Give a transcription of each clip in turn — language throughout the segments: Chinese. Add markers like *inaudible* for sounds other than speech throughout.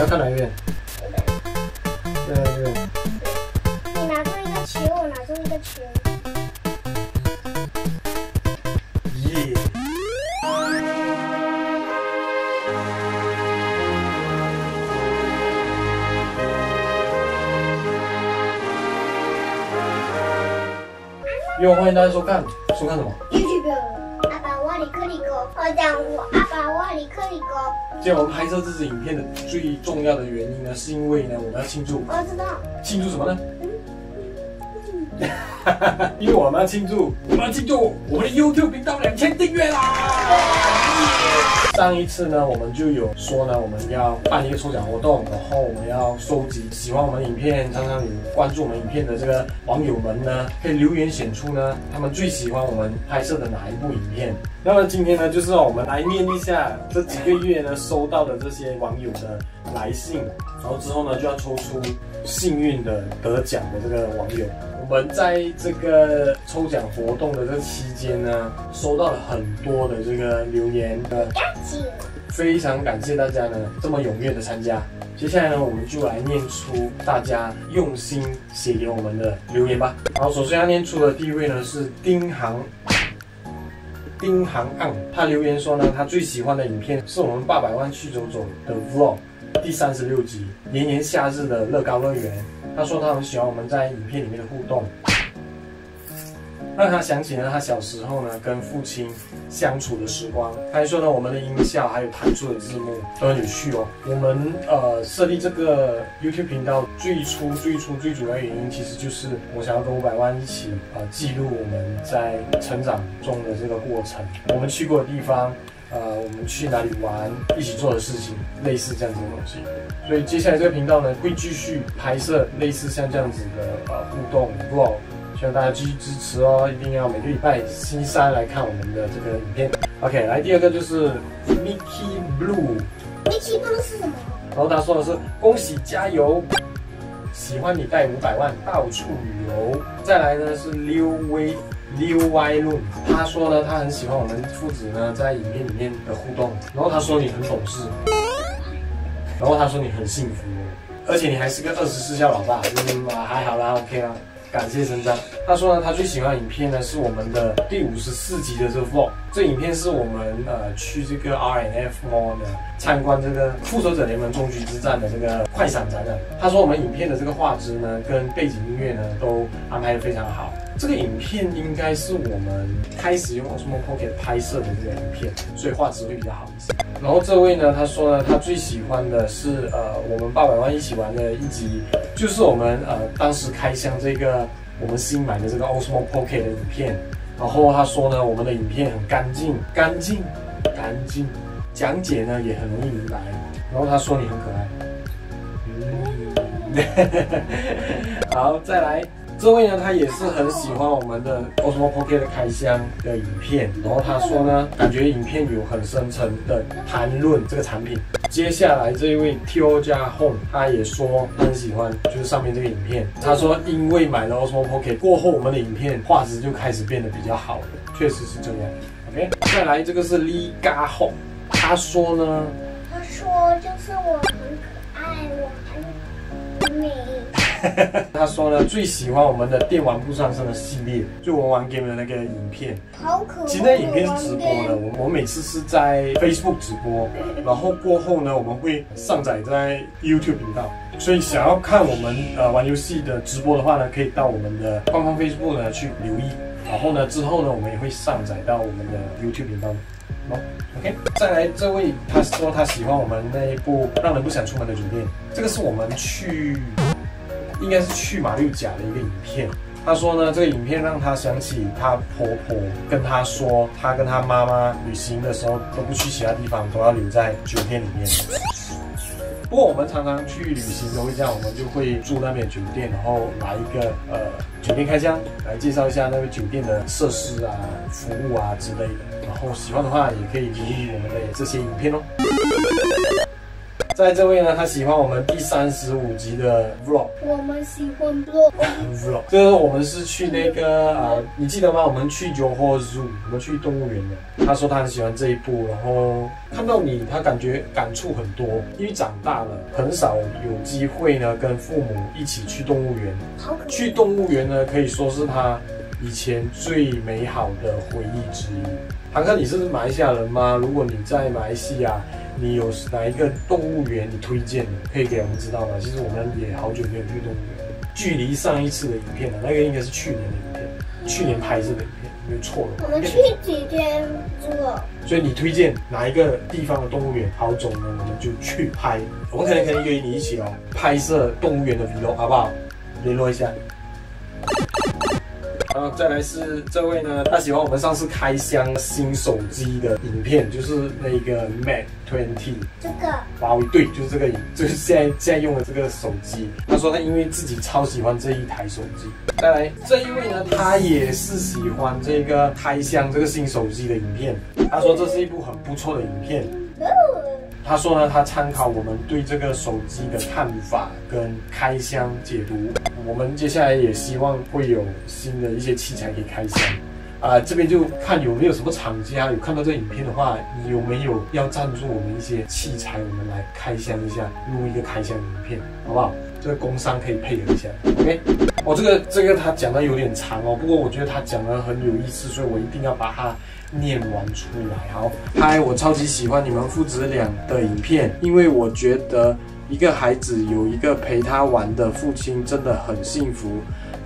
要看哪一边？对对对。你拿出一个球，我拿出一个球。耶！又欢迎大家收看，收看什么？里克里哥，我讲我阿爸瓦里克里哥，今天我们拍摄这支影片的最重要的原因呢，是因为呢，我们要庆祝，我知道。庆祝什么呢？*laughs* 因为我们要庆祝，我们要庆祝我们的 YouTube 频道两千订阅啦！上一次呢，我们就有说呢，我们要办一个抽奖活动，然后我们要收集喜欢我们影片、常常有关注我们影片的这个网友们呢，可以留言选出呢，他们最喜欢我们拍摄的哪一部影片。那么今天呢，就是让我们来念一下这几个月呢收到的这些网友的来信，然后之后呢就要抽出幸运的得奖的这个网友。我们在这个抽奖活动的这期间呢，收到了很多的这个留言的，非常感谢大家呢这么踊跃的参加。接下来呢，我们就来念出大家用心写给我们的留言吧。好，首先要念出的第一位呢是丁航。丁航岸，他留言说呢，他最喜欢的影片是我们八百万去走走的 Vlog 第三十六集《炎炎夏日的乐高乐园》。他说他很喜欢我们在影片里面的互动，让他想起了他小时候呢跟父亲相处的时光。他还说呢，我们的音效还有弹出的字幕都很有趣哦。我们呃设立这个 YouTube 频道最初最初最主要原因，其实就是我想要跟五百万一起呃记录我们在成长中的这个过程，我们去过的地方。呃，我们去哪里玩，一起做的事情，类似这样子的东西。所以接下来这个频道呢，会继续拍摄类似像这样子的呃互动 vlog，希望大家继续支持哦，一定要每个礼拜星期三来看我们的这个影片。OK，来第二个就是 Mickey Blue，Mickey Blue 是什么？然后他说的是恭喜加油，喜欢你带五百万到处旅游。再来呢是溜威。溜歪论，他说呢，他很喜欢我们父子呢在影片里面的互动，然后他说你很懂事，然后他说你很幸福，而且你还是个二十四孝老爸，嗯啊还好啦，OK 啦，感谢成长。他说呢，他最喜欢的影片呢是我们的第五十四集的这个 vlog，这影片是我们呃去这个 RNF Mall 呢参观这个复仇者联盟终局之战的这个快闪展览。他说我们影片的这个画质呢跟背景音乐呢都安排的非常好。这个影片应该是我们开始用 Osmo Pocket 拍摄的这个影片，所以画质会比较好一些。然后这位呢，他说呢，他最喜欢的是呃我们八百万一起玩的一集，就是我们呃当时开箱这个我们新买的这个 Osmo Pocket 的影片。然后他说呢，我们的影片很干净，干净，干净，讲解呢也很容易明白。然后他说你很可爱。嗯，好，再来。这位呢，他也是很喜欢我们的 Osmo Pocket 的开箱的影片，然后他说呢，感觉影片有很深层的谈论这个产品。接下来这一位 T O 加 Home，他也说他很喜欢，就是上面这个影片。他说因为买了 Osmo Pocket 过后，我们的影片画质就开始变得比较好了，确实是这样。OK，再来这个是 Liga Home，他说呢，他说就是我 *laughs* 他说呢，最喜欢我们的电玩不上升的系列，就我玩 game 的那个影片。好可爱。其实那影片是直播的，我我每次是在 Facebook 直播，然后过后呢，我们会上载在 YouTube 频道。所以想要看我们呃玩游戏的直播的话呢，可以到我们的官方 Facebook 呢去留意。然后呢，之后呢，我们也会上载到我们的 YouTube 频道。哦，OK，再来这位，他说他喜欢我们那一部让人不想出门的酒店，这个是我们去。应该是去马六甲的一个影片。他说呢，这个影片让他想起他婆婆跟他说，他跟他妈妈旅行的时候都不去其他地方，都要留在酒店里面。不过我们常常去旅行都会这样，我们就会住那边酒店，然后来一个呃酒店开箱来介绍一下那个酒店的设施啊、服务啊之类的。然后喜欢的话也可以留意我们的这些影片哦。在这位呢，他喜欢我们第三十五集的 vlog。我们喜欢 vlog。vlog，这个我们是去那个啊、你记得吗？我们去 Johor Zoo，我们去动物园的。他说他很喜欢这一部，然后看到你，他感觉感触很多，因为长大了，很少有机会呢跟父母一起去动物园。去动物园呢，可以说是他以前最美好的回忆之一。韩哥，你是马来西亚人吗？如果你在马来西亚，你有哪一个动物园你推荐的，可以给我们知道吗？其实我们也好久没有去动物园，距离上一次的影片了，那个应该是去年的影片，去年拍摄的影片，没有错了。我们去几天住了？所以你推荐哪一个地方的动物园好走呢？我们就去拍。我们可能可以约你一起哦，拍摄动物园的 vlog，好不好？联络一下。然后再来是这位呢，他喜欢我们上次开箱新手机的影片，就是那个 Mate 20。这个华为对，就是这个，就是现在现在用的这个手机。他说他因为自己超喜欢这一台手机。再来这一位呢，他也是喜欢这个开箱这个新手机的影片。他说这是一部很不错的影片。他说呢，他参考我们对这个手机的看法跟开箱解读。我们接下来也希望会有新的一些器材可以开箱。啊、这边就看有没有什么厂家有看到这影片的话，你有没有要赞助我们一些器材，我们来开箱一下，录一个开箱影片，好不好？这个工商可以配合一下，OK？哦，这个这个他讲的有点长哦，不过我觉得他讲的很有意思，所以我一定要把它念完出来。好，嗨，我超级喜欢你们父子俩的影片，因为我觉得一个孩子有一个陪他玩的父亲真的很幸福。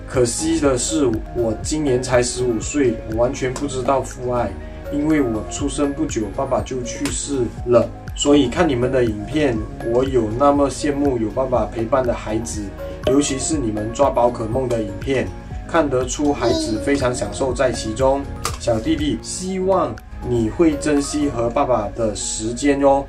可惜的是，我今年才十五岁，我完全不知道父爱，因为我出生不久，爸爸就去世了。所以看你们的影片，我有那么羡慕有爸爸陪伴的孩子，尤其是你们抓宝可梦的影片，看得出孩子非常享受在其中。小弟弟，希望你会珍惜和爸爸的时间哟。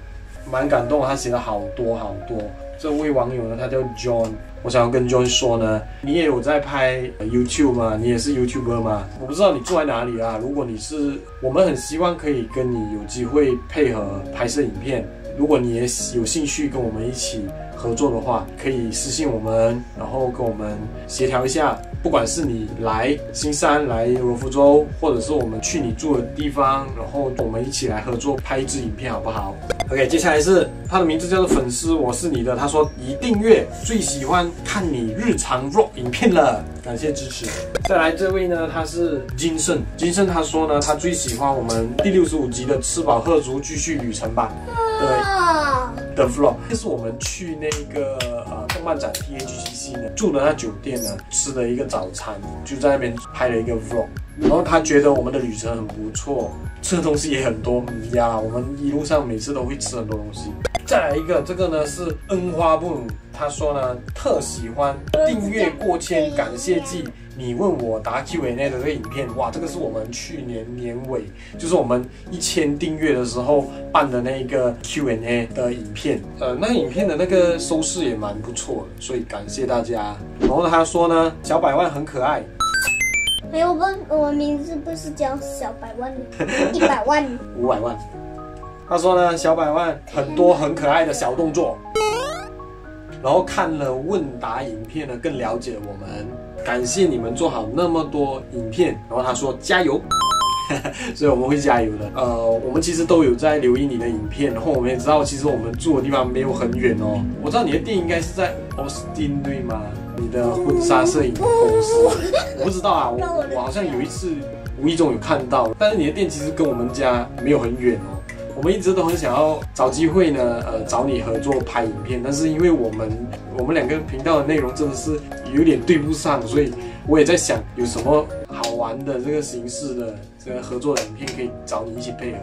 蛮感动，他写了好多好多。这位网友呢，他叫 John，我想要跟 John 说呢，你也有在拍 YouTube 吗？你也是 YouTuber 吗？我不知道你住在哪里啊。如果你是，我们很希望可以跟你有机会配合拍摄影片。如果你也有兴趣跟我们一起合作的话，可以私信我们，然后跟我们协调一下。不管是你来新山、来罗浮州，或者是我们去你住的地方，然后我们一起来合作拍一支影片，好不好？OK，接下来是他的名字叫做粉丝，我是你的。他说已订阅，最喜欢看你日常 Rock 影片了，感谢支持。再来这位呢，他是金盛，金盛他说呢，他最喜欢我们第六十五集的吃饱喝足继续旅程吧。对。的 vlog，这是我们去那个呃动漫展 THCC 呢住的那酒店呢吃的一个早餐，就在那边拍了一个 vlog。然后他觉得我们的旅程很不错，吃的东西也很多呀，我们一路上每次都会吃很多东西。再来一个，这个呢是恩花布，他说呢特喜欢订阅过千感谢季。你问我答 Q&A 的这个影片，哇，这个是我们去年年尾，就是我们一千订阅的时候办的那个 Q&A 的影片，呃，那个影片的那个收视也蛮不错的，所以感谢大家。然后他说呢，小百万很可爱，哎，我不，我名字不是叫小百万，一百万。*laughs* 五百万。他说呢，小百万很多很可爱的小动作，然后看了问答影片呢，更了解我们。感谢你们做好那么多影片，然后他说加油，*laughs* 所以我们会加油的。呃，我们其实都有在留意你的影片，然后我们也知道，其实我们住的地方没有很远哦。我知道你的店应该是在 Austin 对吗？你的婚纱摄影公司，我不知道啊，我我好像有一次无意中有看到，但是你的店其实跟我们家没有很远哦。我们一直都很想要找机会呢，呃，找你合作拍影片，但是因为我们我们两个频道的内容真的是有点对不上，所以我也在想有什么好玩的这个形式的这个合作的影片可以找你一起配合。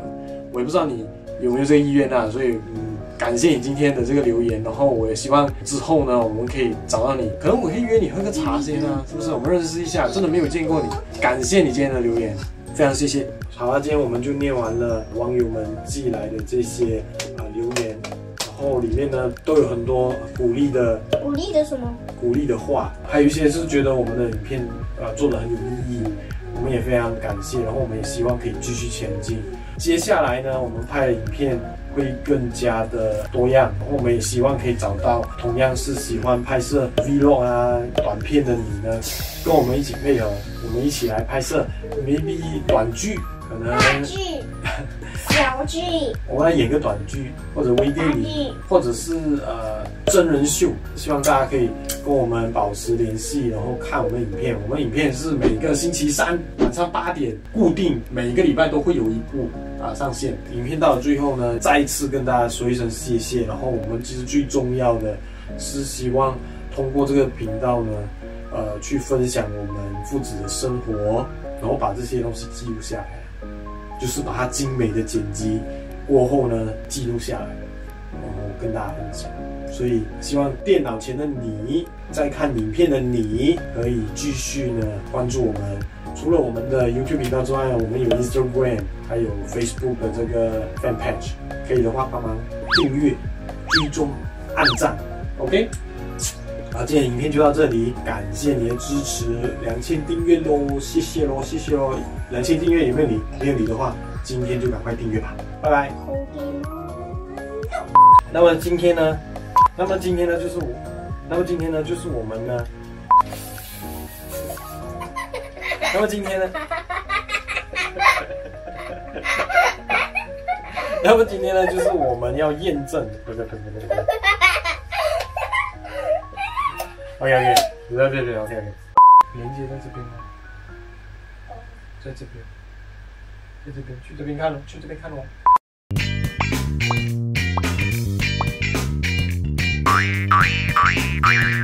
我也不知道你有没有这个意愿啊，所以嗯，感谢你今天的这个留言，然后我也希望之后呢，我们可以找到你，可能我可以约你喝个茶先啊，是不是？我们认识一下，真的没有见过你，感谢你今天的留言。非常谢谢。好了，今天我们就念完了网友们寄来的这些啊、留言，然后里面呢都有很多鼓励的鼓励的什么？鼓励的话，还有一些是觉得我们的影片啊、做的很有意义，我们也非常感谢，然后我们也希望可以继续前进。接下来呢，我们拍的影片会更加的多样，我们也希望可以找到同样是喜欢拍摄 vlog 啊短片的你呢，跟我们一起配合，我们一起来拍摄 maybe 短剧，可能大剧、小剧、*laughs* 我们来演个短剧或者微电影。或者是呃真人秀，希望大家可以跟我们保持联系，然后看我们影片。我们影片是每个星期三晚上八点固定，每一个礼拜都会有一部啊上线。影片到了最后呢，再一次跟大家说一声谢谢。然后我们其实最重要的是希望通过这个频道呢，呃，去分享我们父子的生活，然后把这些东西记录下来，就是把它精美的剪辑过后呢，记录下来。然后跟大家分享。所以希望电脑前的你，在看影片的你，可以继续呢关注我们。除了我们的 YouTube 频道之外，我们有 Instagram，还有 Facebook 的这个 Fan Page，可以的话帮忙订阅、追踪、按赞，OK。好，今天影片就到这里，感谢你的支持，两千订阅喽，谢谢喽，谢谢喽，两千订阅有没有你？没有你的话，今天就赶快订阅吧，拜拜。那么今天呢？那么今天呢，就是我，那么今天呢，就是我们呢。那么今天呢？那么今天呢，就是我们要验证，不是不是不是不是。OK OK，不要别别 OK OK，连接在这边吗？在这边，在这边，去这边看喽，去这边看喽。Bye.